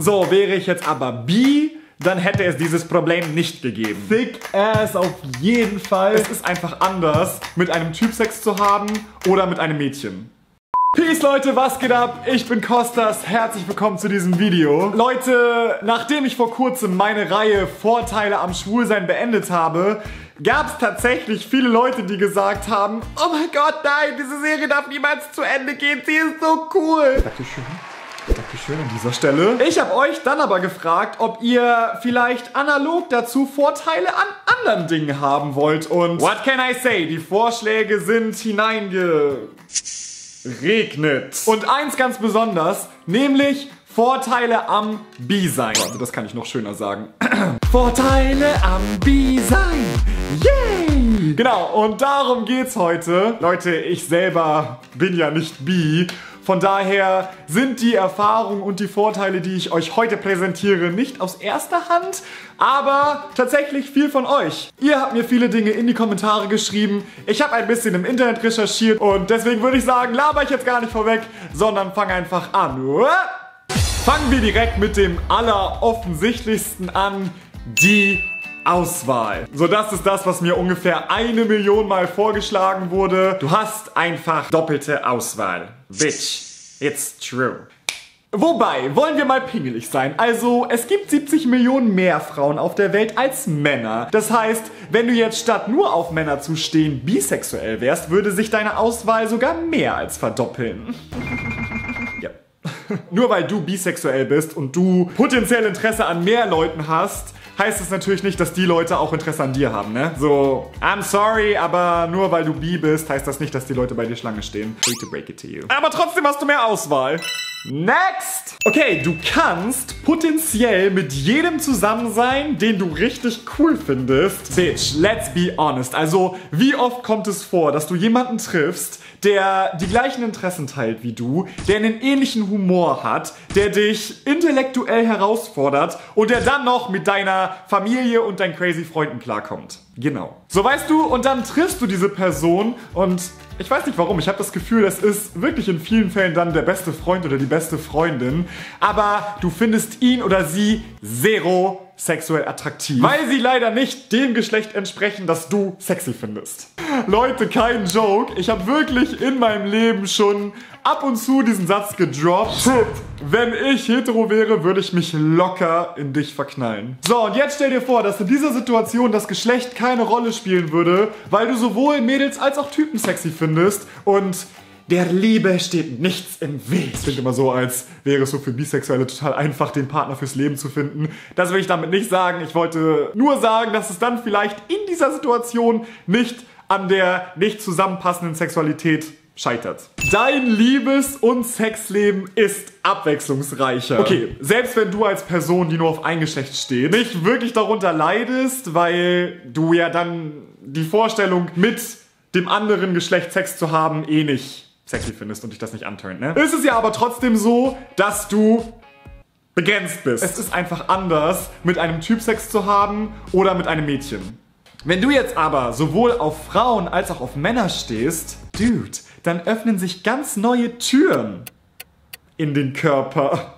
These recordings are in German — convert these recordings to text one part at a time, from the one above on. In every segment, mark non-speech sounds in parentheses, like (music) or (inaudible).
So, wäre ich jetzt aber bi, dann hätte es dieses Problem nicht gegeben. Thick Ass auf jeden Fall. Es ist einfach anders, mit einem Typ Sex zu haben oder mit einem Mädchen. Peace Leute, was geht ab? Ich bin Kostas, herzlich willkommen zu diesem Video. Leute, nachdem ich vor kurzem meine Reihe Vorteile am Schwulsein beendet habe, gab es tatsächlich viele Leute, die gesagt haben, oh mein Gott, nein, diese Serie darf niemals zu Ende gehen, sie ist so cool. Dankeschön. Dankeschön an dieser Stelle. Ich habe euch dann aber gefragt, ob ihr vielleicht analog dazu Vorteile an anderen Dingen haben wollt. Und what can I say? Die Vorschläge sind hineingeregnet. Und eins ganz besonders, nämlich Vorteile am Bi-Sein. Also das kann ich noch schöner sagen. (clears throat) Vorteile am Bi-Sein. Yay! Genau, und darum geht's heute. Leute, ich selber bin ja nicht bi. Von daher sind die Erfahrungen und die Vorteile, die ich euch heute präsentiere, nicht aus erster Hand, aber tatsächlich viel von euch. Ihr habt mir viele Dinge in die Kommentare geschrieben. Ich habe ein bisschen im Internet recherchiert und deswegen würde ich sagen, laber ich jetzt gar nicht vorweg, sondern fang einfach an. Fangen wir direkt mit dem alleroffensichtlichsten an, die Auswahl. So, das ist das, was mir ungefähr eine Million Mal vorgeschlagen wurde. Du hast einfach doppelte Auswahl. Bitch, it's true. Wobei, wollen wir mal pingelig sein. Also, es gibt 70 Millionen mehr Frauen auf der Welt als Männer. Das heißt, wenn du jetzt statt nur auf Männer zu stehen bisexuell wärst, würde sich deine Auswahl sogar mehr als verdoppeln. (laughs) ja. (laughs) Nur weil du bisexuell bist und du potenziell Interesse an mehr Leuten hast, heißt es natürlich nicht, dass die Leute auch Interesse an dir haben, ne? So, I'm sorry, aber nur weil du bi bist, heißt das nicht, dass die Leute bei dir Schlange stehen. Hate to break it to you. Aber trotzdem hast du mehr Auswahl. Next! Okay, du kannst potenziell mit jedem zusammen sein, den du richtig cool findest. Bitch, let's be honest. Also, wie oft kommt es vor, dass du jemanden triffst, der die gleichen Interessen teilt wie du, der einen ähnlichen Humor hat, der dich intellektuell herausfordert und der dann noch mit deiner Familie und deinen crazy Freunden klarkommt. Genau. So weißt du, und dann triffst du diese Person und ich weiß nicht warum, ich habe das Gefühl, es ist wirklich in vielen Fällen dann der beste Freund oder die beste Freundin, aber du findest ihn oder sie zero sexuell attraktiv, weil sie leider nicht dem Geschlecht entsprechen, das du sexy findest. Leute, kein Joke, ich habe wirklich in meinem Leben schon ab und zu diesen Satz gedroppt. Wenn ich hetero wäre, würde ich mich locker in dich verknallen. So, und jetzt stell dir vor, dass in dieser Situation das Geschlecht keine Rolle spielen würde, weil du sowohl Mädels als auch Typen sexy findest und der Liebe steht nichts im Weg. Es klingt immer so, als wäre es so für Bisexuelle total einfach, den Partner fürs Leben zu finden. Das will ich damit nicht sagen. Ich wollte nur sagen, dass es dann vielleicht in dieser Situation nicht an der nicht zusammenpassenden Sexualität scheitert. Dein Liebes- und Sexleben ist abwechslungsreicher. Okay, selbst wenn du als Person, die nur auf ein Geschlecht steht, nicht wirklich darunter leidest, weil du ja dann die Vorstellung mit dem anderen Geschlecht Sex zu haben eh nicht sexy findest und dich das nicht antönt, ne? Ist es ja aber trotzdem so, dass du begrenzt bist. Es ist einfach anders, mit einem Typ Sex zu haben oder mit einem Mädchen. Wenn du jetzt aber sowohl auf Frauen als auch auf Männer stehst, Dude, dann öffnen sich ganz neue Türen in den Körper.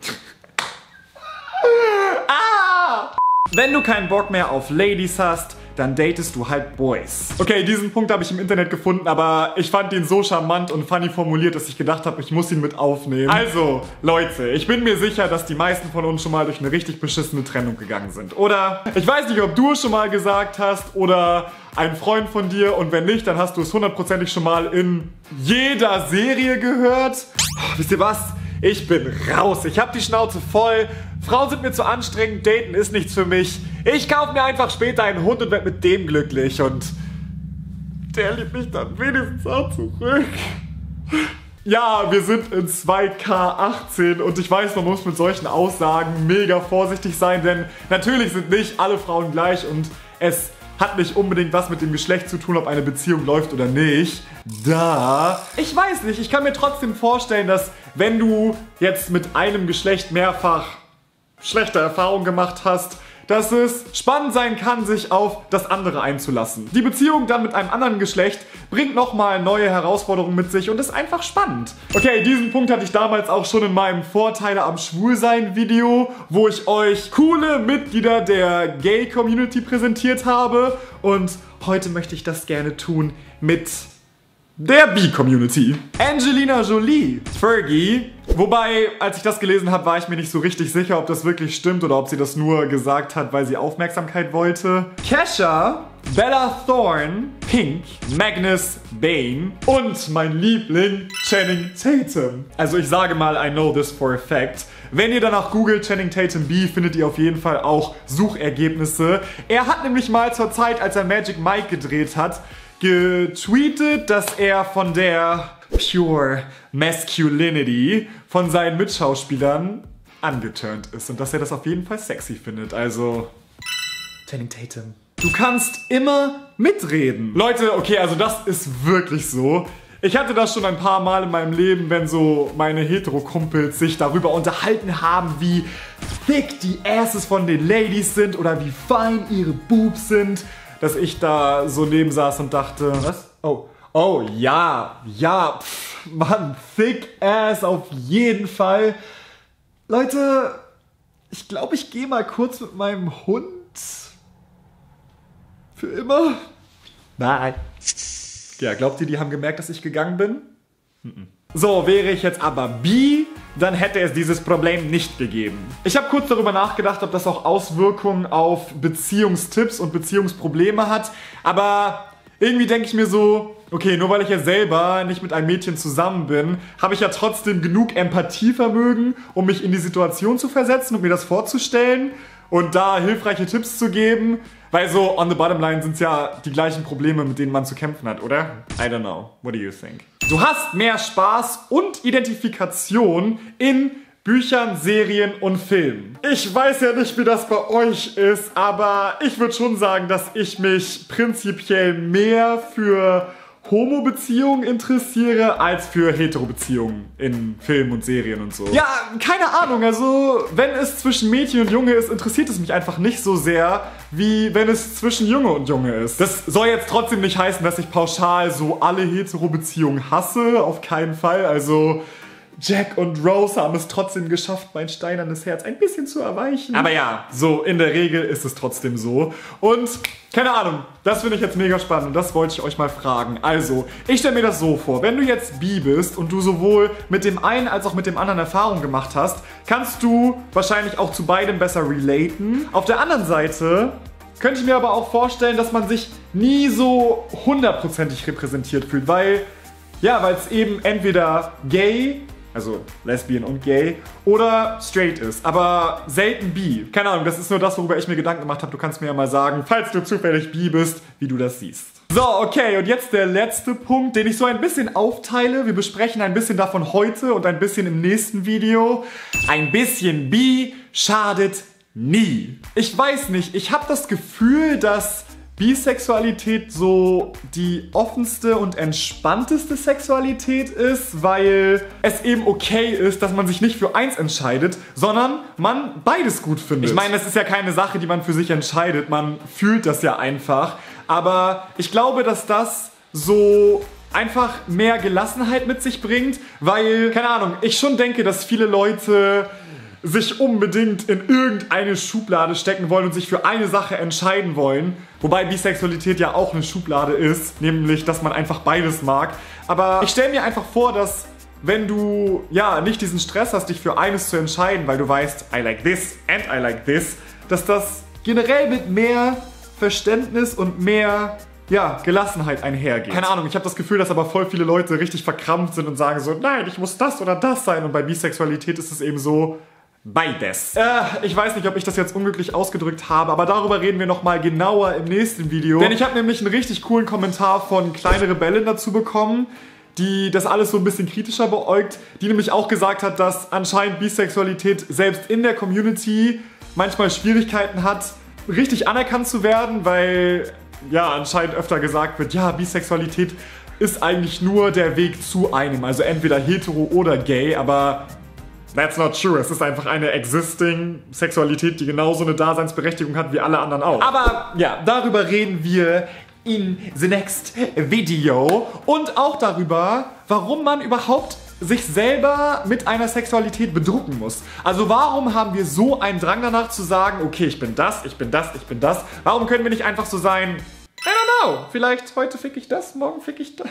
(laughs) ah! Wenn du keinen Bock mehr auf Ladies hast, dann datest du halt Boys. Okay, diesen Punkt habe ich im Internet gefunden, aber ich fand ihn so charmant und funny formuliert, dass ich gedacht habe, ich muss ihn mit aufnehmen. Also, Leute, ich bin mir sicher, dass die meisten von uns schon mal durch eine richtig beschissene Trennung gegangen sind. Oder ich weiß nicht, ob du es schon mal gesagt hast oder ein Freund von dir und wenn nicht, dann hast du es hundertprozentig schon mal in jeder Serie gehört. Oh, wisst ihr was? Ich bin raus. Ich habe die Schnauze voll. Frauen sind mir zu anstrengend. Daten ist nichts für mich. Ich kaufe mir einfach später einen Hund und werde mit dem glücklich. Und der liebt mich dann wenigstens auch zurück. Ja, wir sind in 2K18 und ich weiß, man muss mit solchen Aussagen mega vorsichtig sein, denn natürlich sind nicht alle Frauen gleich und es hat nicht unbedingt was mit dem Geschlecht zu tun, ob eine Beziehung läuft oder nicht. Da. Ich weiß nicht, ich kann mir trotzdem vorstellen, dass wenn du jetzt mit einem Geschlecht mehrfach schlechte Erfahrungen gemacht hast, dass es spannend sein kann, sich auf das andere einzulassen. Die Beziehung dann mit einem anderen Geschlecht bringt nochmal neue Herausforderungen mit sich und ist einfach spannend. Okay, diesen Punkt hatte ich damals auch schon in meinem Vorteile am Schwulsein Video, wo ich euch coole Mitglieder der Gay-Community präsentiert habe und heute möchte ich das gerne tun mit der B-Community. Angelina Jolie, Fergie. Wobei, als ich das gelesen habe, war ich mir nicht so richtig sicher, ob das wirklich stimmt oder ob sie das nur gesagt hat, weil sie Aufmerksamkeit wollte. Kesha, Bella Thorne, Pink, Magnus Bane und mein Liebling Channing Tatum. Also ich sage mal, I know this for a fact. Wenn ihr danach googelt Channing Tatum B, findet ihr auf jeden Fall auch Suchergebnisse. Er hat nämlich mal zur Zeit, als er Magic Mike gedreht hat, getweetet, dass er von der Pure Masculinity von seinen Mitschauspielern angeturnt ist und dass er das auf jeden Fall sexy findet. Also, Channing Tatum. Du kannst immer mitreden. Leute, okay, also das ist wirklich so. Ich hatte das schon ein paar Mal in meinem Leben, wenn so meine Hetero-Kumpels sich darüber unterhalten haben, wie thick die Asses von den Ladies sind oder wie fein ihre Boobs sind dass ich da so neben saß und dachte, was? Oh, oh ja, ja, pff, Mann, thick ass auf jeden Fall. Leute, ich glaube, ich gehe mal kurz mit meinem Hund. Für immer? Nein. Ja, glaubt ihr, die haben gemerkt, dass ich gegangen bin? So, wäre ich jetzt aber bi, dann hätte es dieses Problem nicht gegeben. Ich habe kurz darüber nachgedacht, ob das auch Auswirkungen auf Beziehungstipps und Beziehungsprobleme hat, aber irgendwie denke ich mir so, okay, nur weil ich ja selber nicht mit einem Mädchen zusammen bin, habe ich ja trotzdem genug Empathievermögen, um mich in die Situation zu versetzen und mir das vorzustellen und da hilfreiche Tipps zu geben. Weil so on the bottom line sind es ja die gleichen Probleme, mit denen man zu kämpfen hat, oder? I don't know. What do you think? Du hast mehr Spaß und Identifikation in Büchern, Serien und Filmen. Ich weiß ja nicht, wie das bei euch ist, aber ich würde schon sagen, dass ich mich prinzipiell mehr für Homo-Beziehungen interessiere als für Hetero-Beziehungen in Filmen und Serien und so. Ja, keine Ahnung. Also, wenn es zwischen Mädchen und Junge ist, interessiert es mich einfach nicht so sehr, wie wenn es zwischen Junge und Junge ist. Das soll jetzt trotzdem nicht heißen, dass ich pauschal so alle Hetero-Beziehungen hasse. Auf keinen Fall. Also, Jack und Rose haben es trotzdem geschafft, mein steinernes Herz ein bisschen zu erweichen. Aber ja, so in der Regel ist es trotzdem so. Und keine Ahnung, das finde ich jetzt mega spannend und das wollte ich euch mal fragen. Also, ich stelle mir das so vor, wenn du jetzt bi bist und du sowohl mit dem einen als auch mit dem anderen Erfahrung gemacht hast, kannst du wahrscheinlich auch zu beidem besser relaten. Auf der anderen Seite könnte ich mir aber auch vorstellen, dass man sich nie so hundertprozentig repräsentiert fühlt, weil ja, weil es eben entweder gay also lesbian und gay, oder straight ist, aber selten bi. Keine Ahnung, das ist nur das, worüber ich mir Gedanken gemacht habe. Du kannst mir ja mal sagen, falls du zufällig bi bist, wie du das siehst. So, okay, und jetzt der letzte Punkt, den ich so ein bisschen aufteile. Wir besprechen ein bisschen davon heute und ein bisschen im nächsten Video. Ein bisschen bi schadet nie. Ich weiß nicht, ich habe das Gefühl, dass Bisexualität so die offenste und entspannteste Sexualität ist, weil es eben okay ist, dass man sich nicht für eins entscheidet, sondern man beides gut findet. Ich meine, es ist ja keine Sache, die man für sich entscheidet, man fühlt das ja einfach. Aber ich glaube, dass das so einfach mehr Gelassenheit mit sich bringt, weil, keine Ahnung, ich schon denke, dass viele Leute sich unbedingt in irgendeine Schublade stecken wollen und sich für eine Sache entscheiden wollen. Wobei Bisexualität ja auch eine Schublade ist, nämlich, dass man einfach beides mag. Aber ich stelle mir einfach vor, dass wenn du ja nicht diesen Stress hast, dich für eines zu entscheiden, weil du weißt, I like this and I like this, dass das generell mit mehr Verständnis und mehr ja, Gelassenheit einhergeht. Keine Ahnung, ich habe das Gefühl, dass aber voll viele Leute richtig verkrampft sind und sagen so, nein, ich muss das oder das sein. Und bei Bisexualität ist es eben so, Beides. Äh, ich weiß nicht, ob ich das jetzt unglücklich ausgedrückt habe, aber darüber reden wir nochmal genauer im nächsten Video. Denn ich habe nämlich einen richtig coolen Kommentar von Kleine Rebellen dazu bekommen, die das alles so ein bisschen kritischer beäugt, die nämlich auch gesagt hat, dass anscheinend Bisexualität selbst in der Community manchmal Schwierigkeiten hat, richtig anerkannt zu werden, weil ja anscheinend öfter gesagt wird, ja, Bisexualität ist eigentlich nur der Weg zu einem, also entweder hetero oder gay, aber That's not true. Es ist einfach eine existing Sexualität, die genauso eine Daseinsberechtigung hat wie alle anderen auch. Aber ja, darüber reden wir in the next video und auch darüber, warum man überhaupt sich selber mit einer Sexualität bedrucken muss. Also warum haben wir so einen Drang danach zu sagen, okay, ich bin das, ich bin das, ich bin das. Warum können wir nicht einfach so sein, I don't know. Vielleicht heute fick ich das, morgen fick ich das.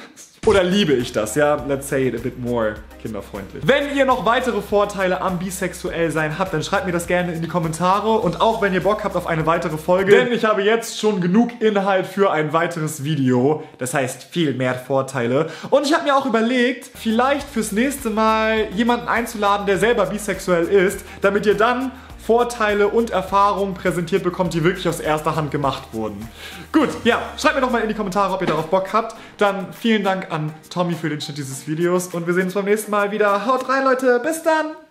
Oder liebe ich das, ja? Let's say it a bit more kinderfreundlich. Wenn ihr noch weitere Vorteile am bisexuell sein habt, dann schreibt mir das gerne in die Kommentare und auch wenn ihr Bock habt auf eine weitere Folge, denn ich habe jetzt schon genug Inhalt für ein weiteres Video. Das heißt viel mehr Vorteile. Und ich habe mir auch überlegt, vielleicht fürs nächste Mal jemanden einzuladen, der selber bisexuell ist, damit ihr dann Vorteile und Erfahrungen präsentiert bekommt, die wirklich aus erster Hand gemacht wurden. Gut, ja, schreibt mir doch mal in die Kommentare, ob ihr darauf Bock habt. Dann vielen Dank an Tommy für den Schnitt dieses Videos und wir sehen uns beim nächsten Mal wieder. Haut rein, Leute. Bis dann.